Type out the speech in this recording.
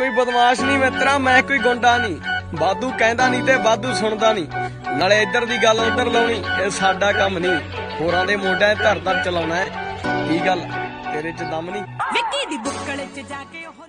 ਕੋਈ ਬਦਮਾਸ਼ ਨਹੀਂ ਮਿੱਤਰਾ, ਮੈਂ ਕੋਈ ਗੁੰਡਾ ਨਹੀਂ। ਬਾਦੂ ਕਹਿੰਦਾ ਨਹੀਂ ਤੇ ਬਾਦੂ ਸੁਣਦਾ ਨਹੀਂ। ਨਾਲੇ ਇੱਧਰ ਦੀ ਗੱਲ ਉੱਧਰ ਲਾਉਣੀ, ਇਹ ਸਾਡਾ ਕੰਮ ਨਹੀਂ। ਹੋਰਾਂ ਦੇ ਮੋਢਿਆਂ ਧਰ ਧਰ ਚਲਾਉਣਾ ਹੈ। ਕੀ ਗੱਲ? ਤੇਰੇ 'ਚ ਦਮ ਨਹੀਂ? ਵਿੱਕੀ ਦੀ ਬੁੱਕਲ 'ਚ ਜਾ ਕੇ ਉਹ